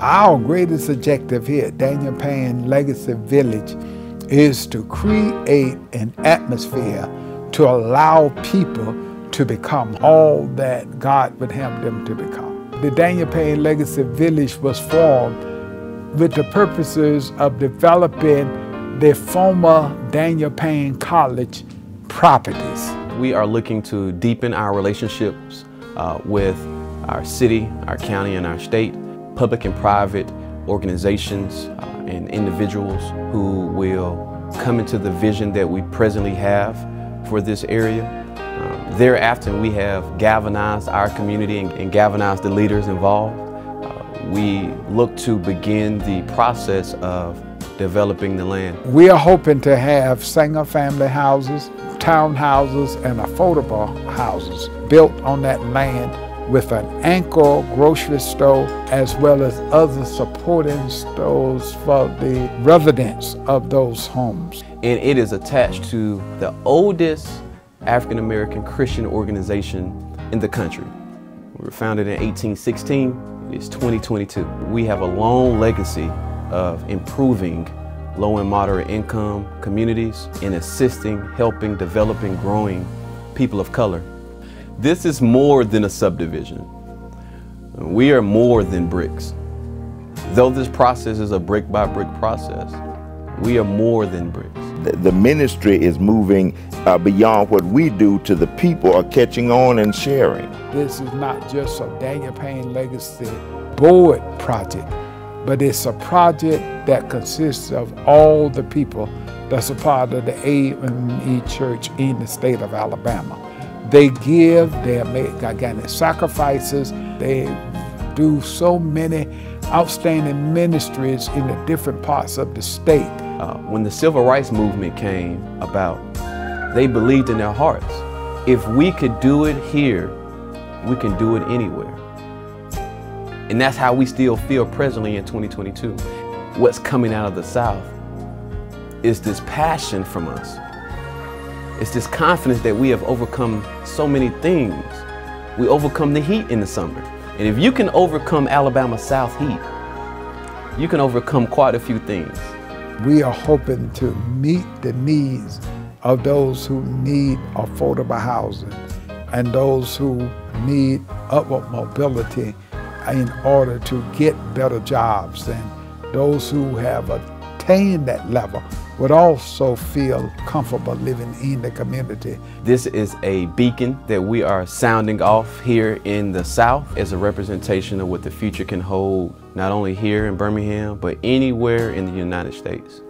Our greatest objective here at Daniel Payne Legacy Village is to create an atmosphere to allow people to become all that God would have them to become. The Daniel Payne Legacy Village was formed with the purposes of developing the former Daniel Payne College properties. We are looking to deepen our relationships uh, with our city, our county, and our state, public and private organizations uh, and individuals who will come into the vision that we presently have for this area. Um, thereafter, we have galvanized our community and, and galvanized the leaders involved. Uh, we look to begin the process of developing the land. We are hoping to have single family houses, townhouses, and affordable houses built on that land with an anchor grocery store as well as other supporting stores for the residents of those homes. And it is attached to the oldest African American Christian organization in the country. We were founded in 1816, it's 2022. We have a long legacy of improving low and moderate income communities and assisting, helping, developing, growing people of color this is more than a subdivision. We are more than bricks. Though this process is a brick by brick process, we are more than bricks. The, the ministry is moving uh, beyond what we do to the people are catching on and sharing. This is not just a Daniel Payne Legacy board project, but it's a project that consists of all the people that's a part of the AME Church in the state of Alabama. They give, they make gigantic sacrifices, they do so many outstanding ministries in the different parts of the state. Uh, when the civil rights movement came about, they believed in their hearts. If we could do it here, we can do it anywhere. And that's how we still feel presently in 2022. What's coming out of the South is this passion from us it's this confidence that we have overcome so many things. We overcome the heat in the summer. And if you can overcome Alabama South heat, you can overcome quite a few things. We are hoping to meet the needs of those who need affordable housing and those who need upward mobility in order to get better jobs and those who have attained that level would also feel comfortable living in the community. This is a beacon that we are sounding off here in the South as a representation of what the future can hold, not only here in Birmingham, but anywhere in the United States.